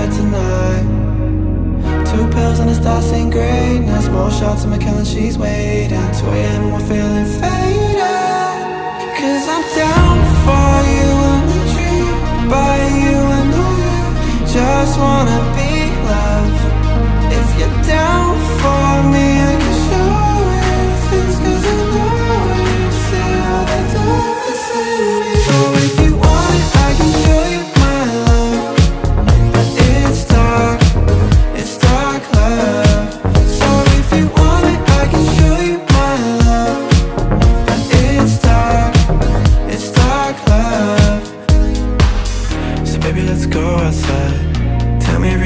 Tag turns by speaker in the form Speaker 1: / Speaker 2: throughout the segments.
Speaker 1: bed tonight. Two pills and it starts seeing greatness. More shots of Macallan, she's waiting. 2 a.m. and we're feeling faded. Cause I'm down for you and the dream. By you I know you. Just wanna be loved. If you're down for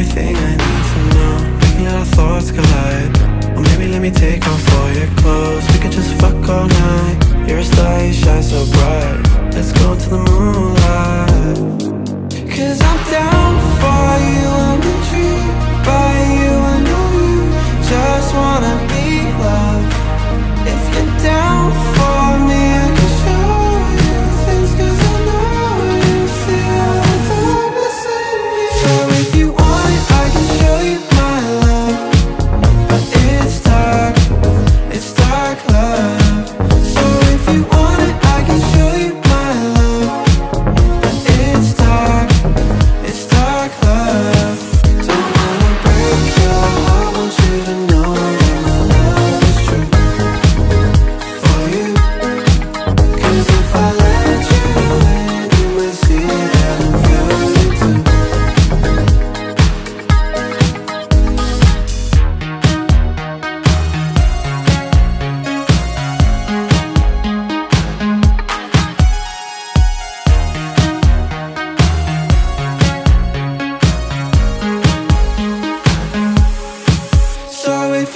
Speaker 1: everything I need to know. We our thoughts collide. Or maybe let me take off all your clothes love. So if you want.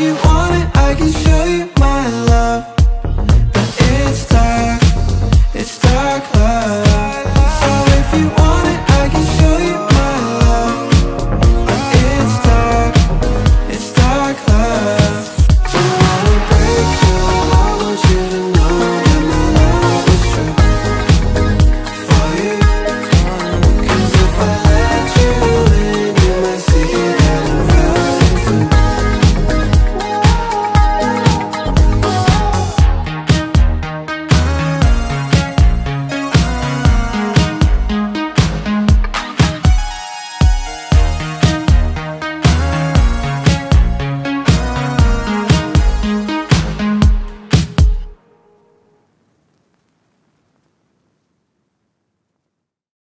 Speaker 1: If you want it, I can show you.